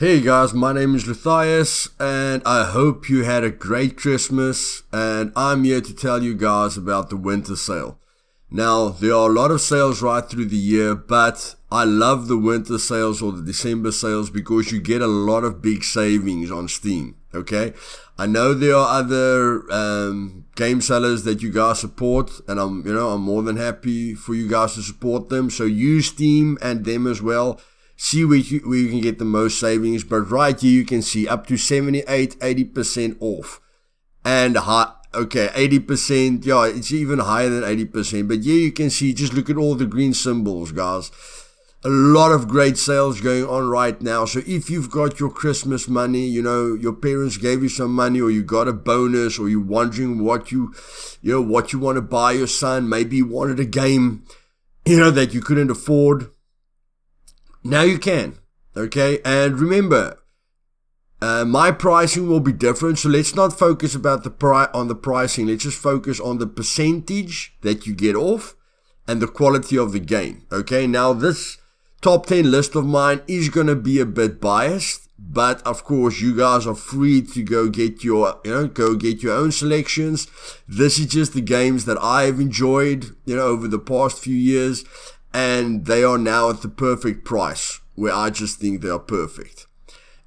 Hey guys, my name is Luthais and I hope you had a great Christmas and I'm here to tell you guys about the winter sale. Now, there are a lot of sales right through the year, but I love the winter sales or the December sales because you get a lot of big savings on Steam, okay? I know there are other um, game sellers that you guys support and I'm, you know, I'm more than happy for you guys to support them. So use Steam and them as well see where you, where you can get the most savings. But right here, you can see up to 78, 80% off. And high, okay, 80%, yeah, it's even higher than 80%. But yeah, you can see, just look at all the green symbols, guys. A lot of great sales going on right now. So if you've got your Christmas money, you know, your parents gave you some money or you got a bonus or you're wondering what you, you know, what you want to buy your son. Maybe you wanted a game, you know, that you couldn't afford now you can. Okay. And remember, uh, my pricing will be different. So let's not focus about the pri- on the pricing. Let's just focus on the percentage that you get off and the quality of the game. Okay. Now this top 10 list of mine is going to be a bit biased, but of course you guys are free to go get your, you know, go get your own selections. This is just the games that I've enjoyed, you know, over the past few years and they are now at the perfect price where I just think they are perfect.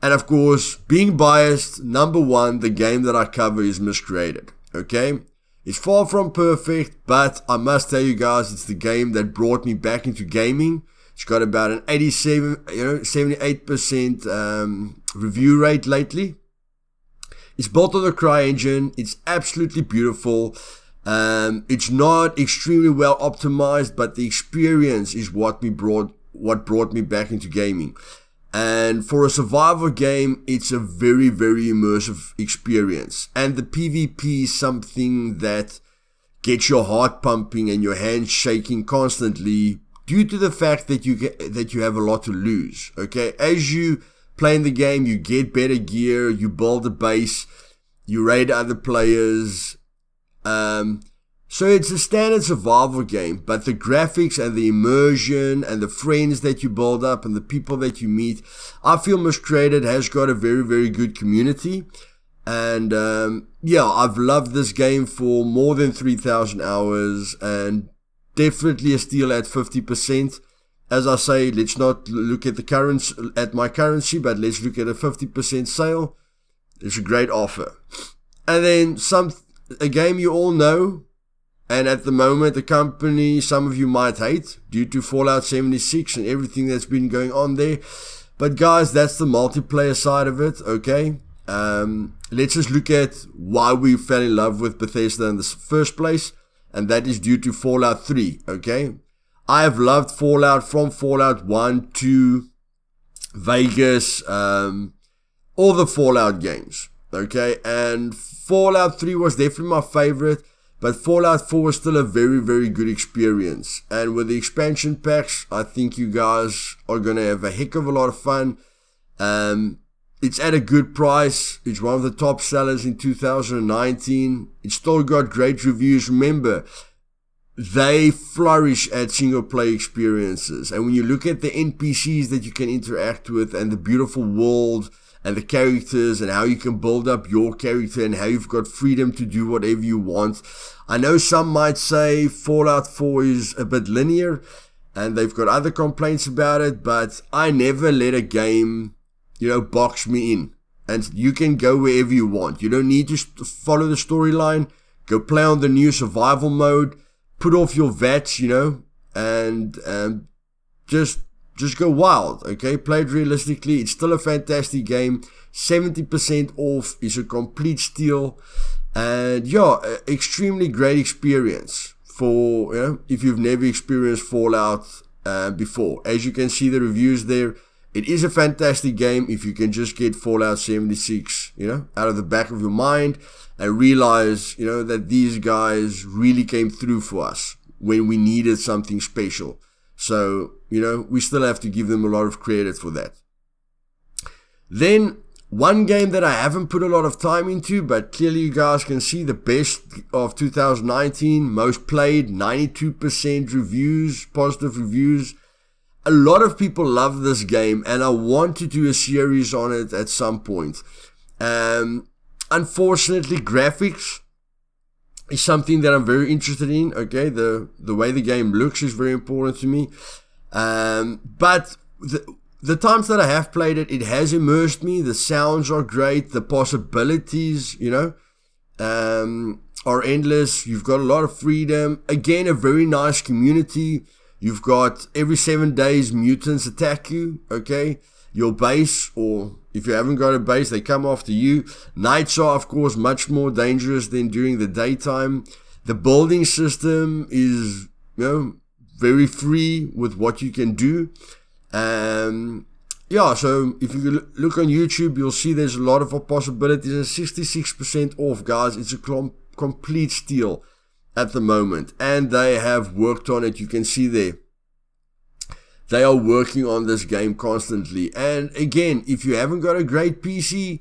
And of course, being biased, number one, the game that I cover is Miscreated. Okay? It's far from perfect, but I must tell you guys, it's the game that brought me back into gaming. It's got about an 87, you know, 78% um, review rate lately. It's built on the CryEngine. It's absolutely beautiful. Um, it's not extremely well optimized, but the experience is what me brought what brought me back into gaming. And for a survival game, it's a very, very immersive experience. And the PvP is something that gets your heart pumping and your hands shaking constantly due to the fact that you get, that you have a lot to lose. Okay. As you play in the game, you get better gear, you build a base, you raid other players, um, so it's a standard survival game, but the graphics and the immersion and the friends that you build up and the people that you meet, I feel Miscreated has got a very, very good community. And um, yeah, I've loved this game for more than 3,000 hours and definitely a steal at 50%. As I say, let's not look at the currency, at my currency, but let's look at a 50% sale. It's a great offer. And then some a game you all know, and at the moment, the company some of you might hate due to Fallout 76 and everything that's been going on there. But guys, that's the multiplayer side of it, okay? Um, let's just look at why we fell in love with Bethesda in the first place, and that is due to Fallout 3, okay? I have loved Fallout from Fallout 1 to Vegas, um, all the Fallout games, okay? And Fallout 3 was definitely my favorite, but Fallout 4 was still a very, very good experience. And with the expansion packs, I think you guys are going to have a heck of a lot of fun. Um, it's at a good price. It's one of the top sellers in 2019. It's still got great reviews. Remember, they flourish at single play experiences. And when you look at the NPCs that you can interact with and the beautiful world, and the characters and how you can build up your character and how you've got freedom to do whatever you want. I know some might say Fallout 4 is a bit linear and they've got other complaints about it, but I never let a game, you know, box me in. And you can go wherever you want. You don't need to follow the storyline. Go play on the new survival mode. Put off your vets, you know, and um, just just go wild, okay? Played realistically, it's still a fantastic game. 70% off is a complete steal. And yeah, extremely great experience for, you know, if you've never experienced Fallout uh, before. As you can see the reviews there, it is a fantastic game if you can just get Fallout 76, you know, out of the back of your mind and realize, you know, that these guys really came through for us when we needed something special. So, you know, we still have to give them a lot of credit for that. Then, one game that I haven't put a lot of time into, but clearly you guys can see the best of 2019, most played, 92% reviews, positive reviews. a lot of people love this game, and I want to do a series on it at some point. Um, unfortunately, graphics is something that I'm very interested in. Okay, the the way the game looks is very important to me. Um, but the the times that I have played it, it has immersed me. The sounds are great. The possibilities, you know, um, are endless. You've got a lot of freedom. Again, a very nice community. You've got every seven days mutants attack you. Okay, your base, or if you haven't got a base, they come after you. Nights are, of course, much more dangerous than during the daytime. The building system is, you know, very free with what you can do. Um, yeah, so if you look on YouTube, you'll see there's a lot of possibilities and 66% off, guys. It's a com- complete steal at the moment. And they have worked on it. You can see there. They are working on this game constantly. And again, if you haven't got a great PC,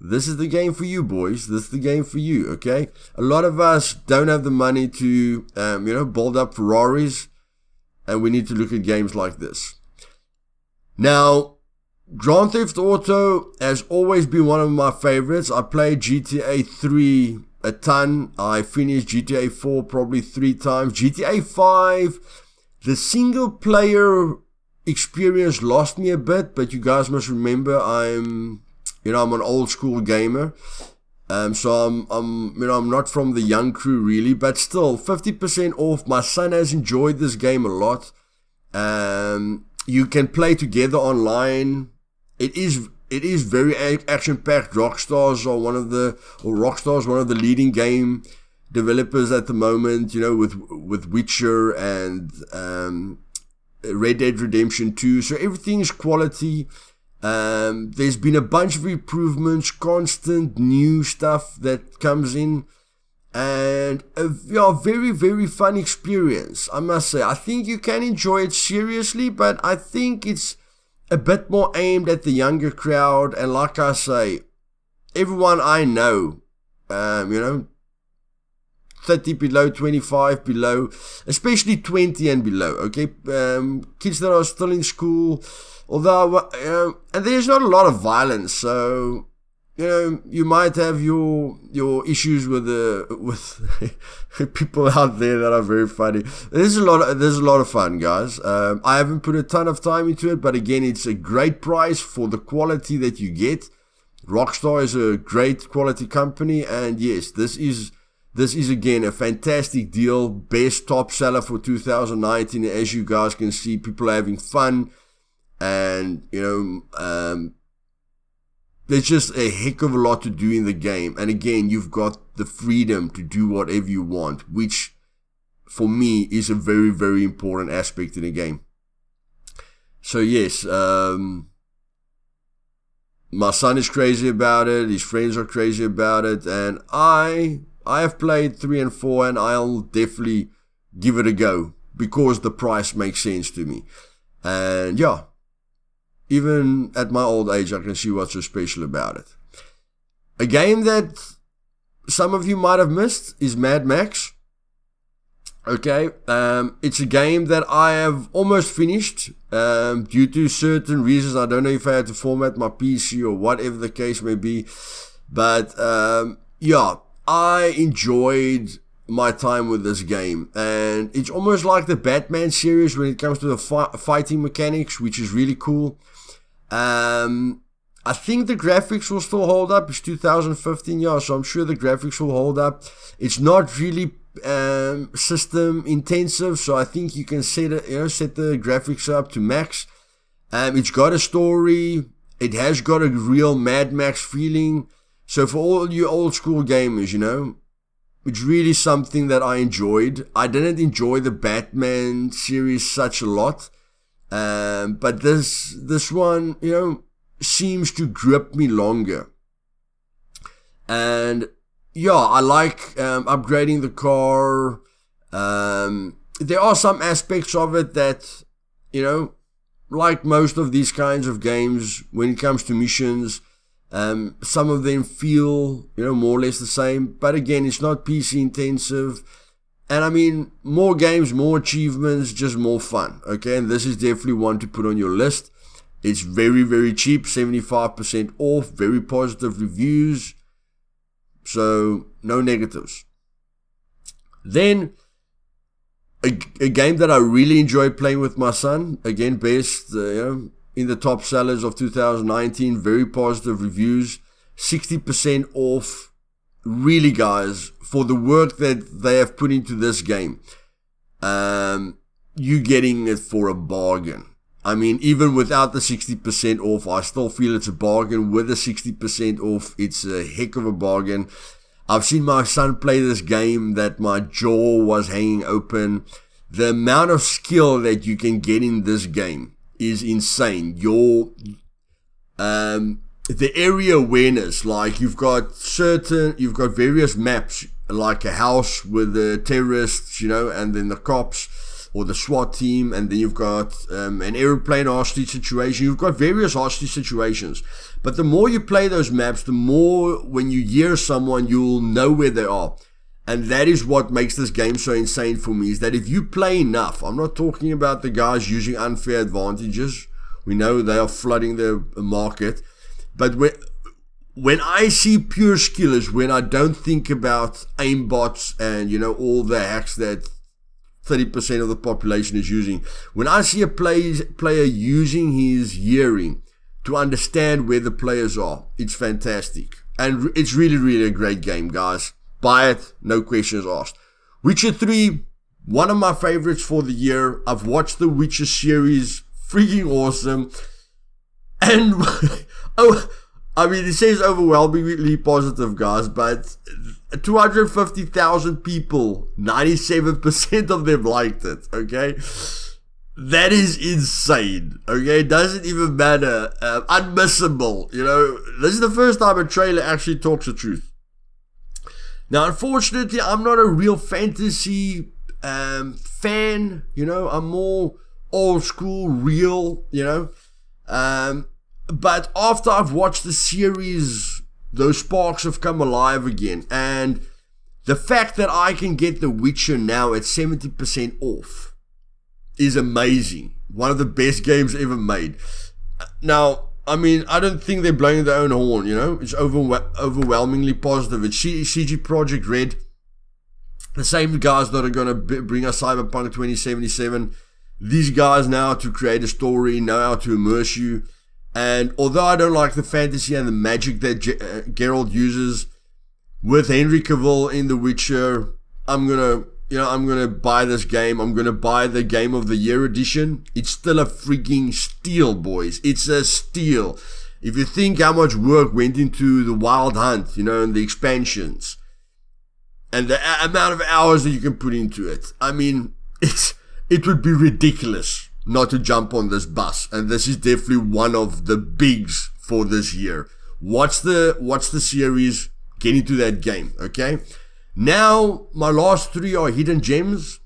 this is the game for you, boys. This is the game for you, okay? A lot of us don't have the money to, um, you know, build up Ferraris. And we need to look at games like this. Now, Grand Theft Auto has always been one of my favorites. I played GTA 3 a ton. I finished GTA 4 probably three times. GTA 5, the single player experience lost me a bit, but you guys must remember I'm, you know, I'm an old school gamer. Um, so I'm, I'm, you know, I'm not from the young crew really, but still 50% off. My son has enjoyed this game a lot. Um, you can play together online. It is it is very action packed. Rockstars are one of the or Rockstars one of the leading game developers at the moment. You know, with with Witcher and um, Red Dead Redemption Two. So everything's quality. Um, there's been a bunch of improvements, constant new stuff that comes in and a yeah, very very fun experience i must say i think you can enjoy it seriously but i think it's a bit more aimed at the younger crowd and like i say everyone i know um, you know 30 below 25 below especially 20 and below okay um, kids that are still in school although uh, and there's not a lot of violence so you know, you might have your your issues with the with people out there that are very funny. There's a lot of there's a lot of fun, guys. Um, I haven't put a ton of time into it, but again, it's a great price for the quality that you get. Rockstar is a great quality company, and yes, this is this is again a fantastic deal, best top seller for 2019. As you guys can see, people are having fun, and you know. Um, there's just a heck of a lot to do in the game. And again, you've got the freedom to do whatever you want, which for me is a very, very important aspect in the game. So yes, um, my son is crazy about it. His friends are crazy about it. And I, I have played three and four and I'll definitely give it a go because the price makes sense to me. And yeah, even at my old age, I can see what's so special about it. A game that some of you might have missed is Mad Max. Okay, um, it's a game that I have almost finished um, due to certain reasons. I don't know if I had to format my PC or whatever the case may be, but um, yeah, I enjoyed my time with this game, and it's almost like the Batman series when it comes to the fi- fighting mechanics, which is really cool. Um, I think the graphics will still hold up. It's 2015, yeah, so I'm sure the graphics will hold up. It's not really um, system intensive, so I think you can set it, you know, set the graphics up to max. Um, it's got a story. It has got a real Mad Max feeling. So for all you old school gamers, you know, it's really something that I enjoyed. I didn't enjoy the Batman series such a lot. Um, but this this one, you know, seems to grip me longer. And yeah, I like um, upgrading the car. Um, there are some aspects of it that, you know, like most of these kinds of games, when it comes to missions, um, some of them feel, you know, more or less the same. But again, it's not PC intensive. And I mean, more games, more achievements, just more fun. Okay, and this is definitely one to put on your list. It's very, very cheap, 75% off, very positive reviews. So, no negatives. Then, a, a game that I really enjoyed playing with my son, again, based uh, you know, in the top sellers of 2019, very positive reviews, 60% off. Really, guys, for the work that they have put into this game, um, you getting it for a bargain. I mean, even without the 60% off, I still feel it's a bargain. With the 60% off, it's a heck of a bargain. I've seen my son play this game that my jaw was hanging open. The amount of skill that you can get in this game is insane. Your, um, the area awareness, like you've got certain, you've got various maps, like a house with the terrorists, you know, and then the cops or the SWAT team, and then you've got um, an airplane hostage situation. You've got various hostage situations. But the more you play those maps, the more when you hear someone, you'll know where they are. And that is what makes this game so insane for me is that if you play enough, I'm not talking about the guys using unfair advantages. We know they are flooding the market. But when, when I see pure skillers, when I don't think about aimbots and, you know, all the hacks that 30% of the population is using. When I see a play, player using his hearing to understand where the players are, it's fantastic. And it's really, really a great game, guys. Buy it, no questions asked. Witcher 3, one of my favorites for the year. I've watched the Witcher series, freaking awesome. And, oh, I mean, it says overwhelmingly positive, guys, but 250,000 people, 97% of them liked it, okay? That is insane, okay? It doesn't even matter. Uh, unmissable, you know? This is the first time a trailer actually talks the truth. Now, unfortunately, I'm not a real fantasy um, fan, you know? I'm more old school, real, you know? Um, but after I've watched the series those sparks have come alive again. And the fact that I can get The Witcher now at 70% off is amazing. One of the best games ever made. Now, I mean, I don't think they're blowing their own horn, you know? It's over- overwhelmingly positive. It's CD Projekt Red, the same guys that are going to bring us Cyberpunk 2077. These guys now to create a story, know how to immerse you. And although I don't like the fantasy and the magic that G- uh, Geralt uses with Henry Cavill in The Witcher, I'm gonna, you know, I'm gonna buy this game. I'm gonna buy the Game of the Year edition. It's still a freaking steal, boys. It's a steal. If you think how much work went into the Wild Hunt, you know, and the expansions, and the amount of hours that you can put into it, I mean, it's it would be ridiculous not to jump on this bus. And this is definitely one of the bigs for this year. Watch the watch the series, get into that game, okay? Now my last three are hidden gems.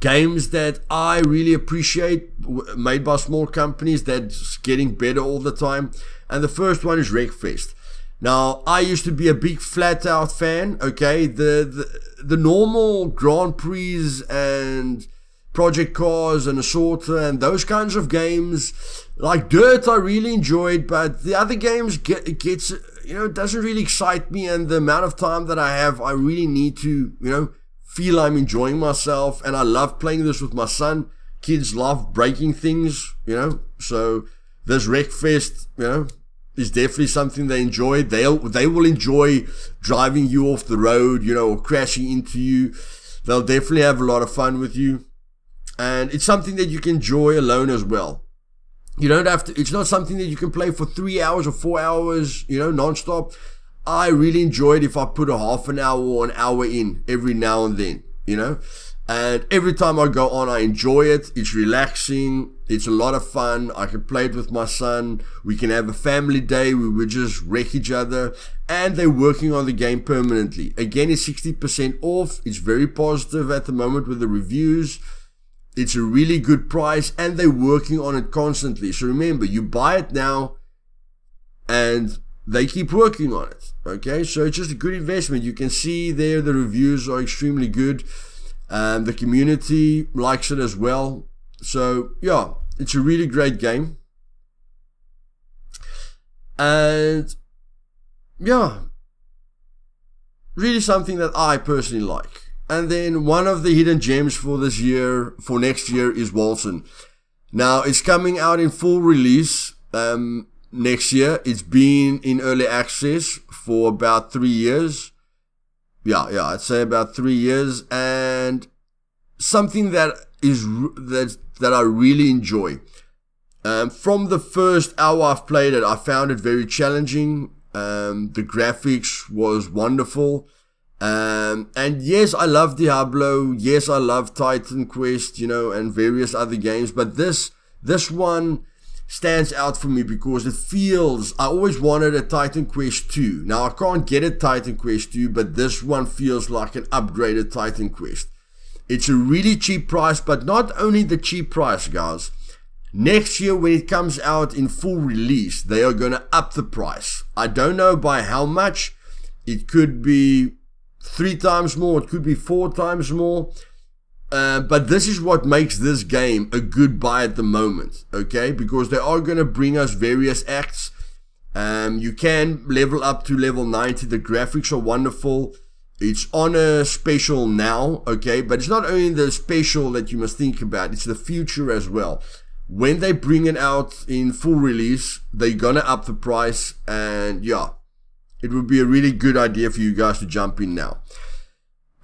Games that I really appreciate, made by small companies that's getting better all the time. And the first one is Wreckfest. Now, I used to be a big FlatOut fan, okay? The, the, the normal Grand Prix and Project Cars and Assaulter and those kinds of games. Like Dirt, I really enjoyed, but the other games get gets you know it doesn't really excite me. And the amount of time that I have, I really need to you know feel I'm enjoying myself. And I love playing this with my son. Kids love breaking things, you know. So this Wreckfest, you know, is definitely something they enjoy. They'll they will enjoy driving you off the road, you know, or crashing into you. They'll definitely have a lot of fun with you and it's something that you can enjoy alone as well. You don't have to, it's not something that you can play for three hours or four hours, you know, non-stop. I really enjoy it if I put a half an hour or an hour in every now and then, you know. And every time I go on, I enjoy it. It's relaxing. It's a lot of fun. I can play it with my son. We can have a family day We we just wreck each other. And they're working on the game permanently. Again, it's 60% off. It's very positive at the moment with the reviews. It's a really good price and they're working on it constantly. So remember, you buy it now and they keep working on it. Okay, so it's just a good investment. You can see there the reviews are extremely good. Um, the community likes it as well. So yeah, it's a really great game. And yeah, really something that I personally like. And then one of the hidden gems for this year, for next year, is Wolcen. Now it's coming out in full release um, next year. It's been in early access for about three years. Yeah, yeah, I'd say about three years, and something that is that that I really enjoy. Um, from the first hour I've played it, I found it very challenging. Um, the graphics was wonderful. Um, and yes, I love Diablo. Yes, I love Titan Quest, you know, and various other games. But this, this one stands out for me because it feels, I always wanted a Titan Quest 2. Now I can't get a Titan Quest 2, but this one feels like an upgraded Titan Quest. It's a really cheap price, but not only the cheap price, guys. Next year, when it comes out in full release, they are going to up the price. I don't know by how much. It could be three times more, it could be four times more. Uh, but this is what makes this game a good buy at the moment, okay? Because they are going to bring us various acts. Um, you can level up to level 90. The graphics are wonderful. It's on a special now, okay? But it's not only the special that you must think about, it's the future as well. When they bring it out in full release, they're going to up the price. And yeah, it would be a really good idea for you guys to jump in now.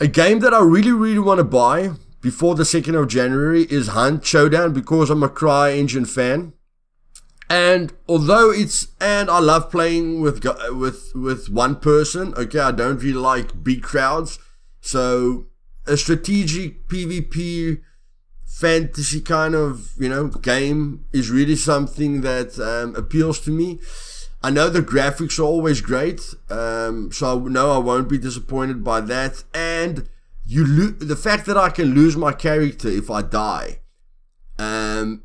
A game that I really, really want to buy before the 2nd of January is Hunt Showdown because I'm a Cry Engine fan. And although it's and I love playing with with with one person, okay, I don't really like big crowds. So a strategic PvP fantasy kind of you know game is really something that um, appeals to me. I know the graphics are always great, um, so I know I won't be disappointed by that. And you lo- the fact that I can lose my character if I die um,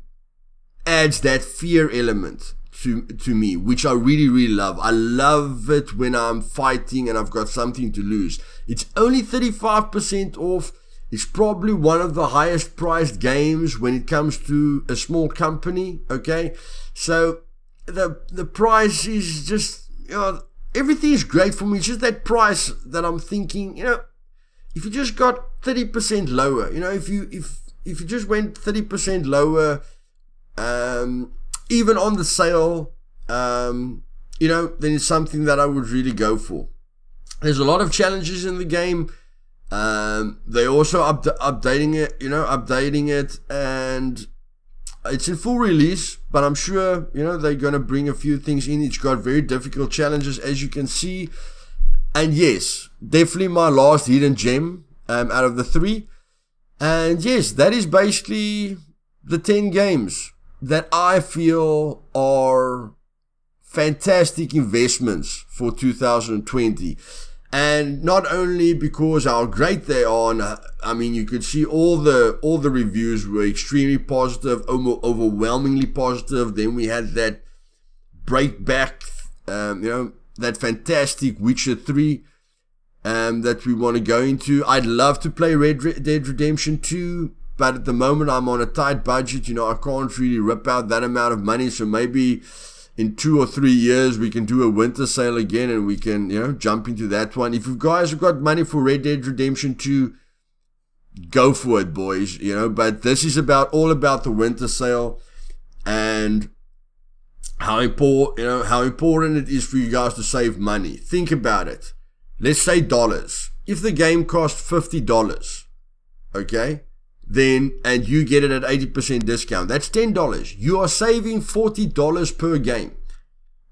adds that fear element to to me, which I really really love. I love it when I'm fighting and I've got something to lose. It's only 35% off. It's probably one of the highest priced games when it comes to a small company. Okay, so the the price is just you know everything's great for me. It's just that price that I'm thinking, you know if you just got 30% lower, you know, if you if if you just went 30% lower, um, even on the sale, um, you know, then it's something that I would really go for. There's a lot of challenges in the game. Um, they also up- updating it, you know, updating it, and it's in full release. But I'm sure, you know, they're gonna bring a few things in. It's got very difficult challenges, as you can see. And yes, definitely my last hidden gem um, out of the three. And yes, that is basically the 10 games that I feel are fantastic investments for 2020. And not only because how great they are, I mean, you could see all the all the reviews were extremely positive, overwhelmingly positive. Then we had that breakback, um, you know, that fantastic Witcher 3 um, that we want to go into. I'd love to play Red Dead Redemption 2, but at the moment I'm on a tight budget. You know, I can't really rip out that amount of money. So maybe in two or three years we can do a winter sale again and we can, you know, jump into that one. If you guys have got money for Red Dead Redemption 2, go for it, boys. You know, but this is about all about the winter sale and how important you know how important it is for you guys to save money. Think about it. Let's say dollars. If the game costs fifty dollars, okay, then and you get it at eighty percent discount, that's ten dollars. You are saving forty dollars per game.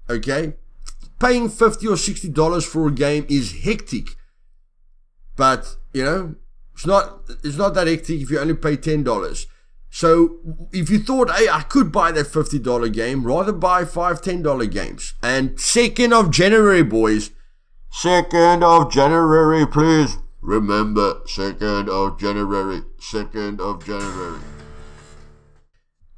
Okay, paying fifty or sixty dollars for a game is hectic, but you know it's not it's not that hectic if you only pay ten dollars. So if you thought, hey, I could buy that $50 game, rather buy five, $10 games. And 2nd of January, boys. 2nd of January, please. Remember, 2nd of January. 2nd of January.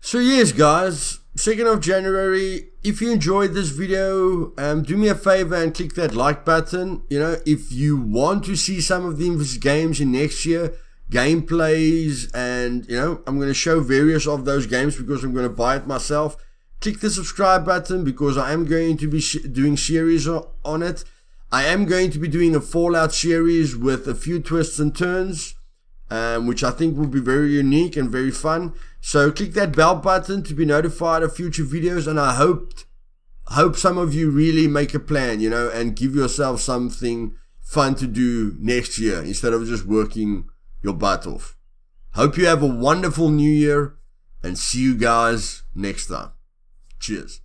So yes, guys. 2nd of January. If you enjoyed this video, um, do me a favor and click that like button. You know, if you want to see some of these games in next year, gameplays, and you know, I'm going to show various of those games because I'm going to buy it myself. Click the subscribe button because I am going to be doing series on it. I am going to be doing a Fallout series with a few twists and turns, um, which I think will be very unique and very fun. So click that bell button to be notified of future videos, and I hope hope some of you really make a plan, you know, and give yourself something fun to do next year instead of just working your butt off. Hope you have a wonderful new year and see you guys next time. Cheers.